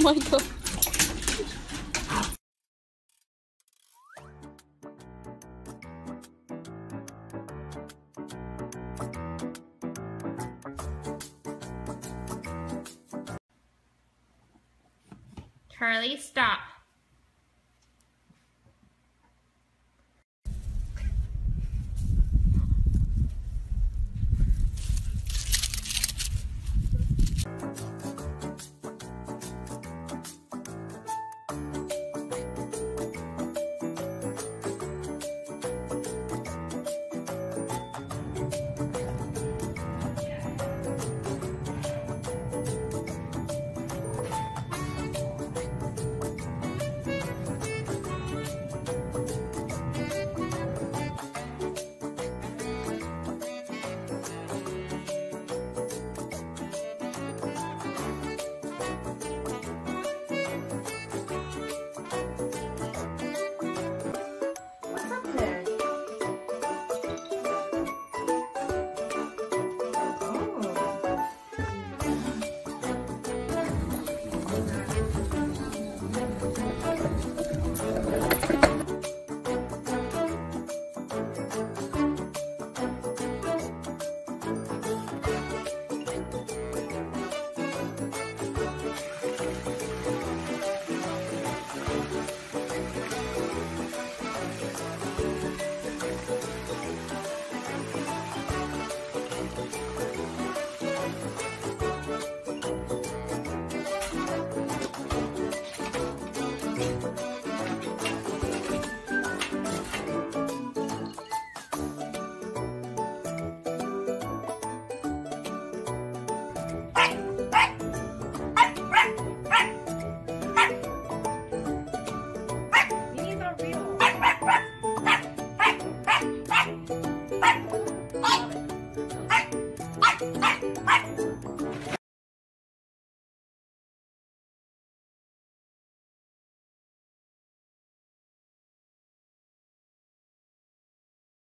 my god. Charlie, stop.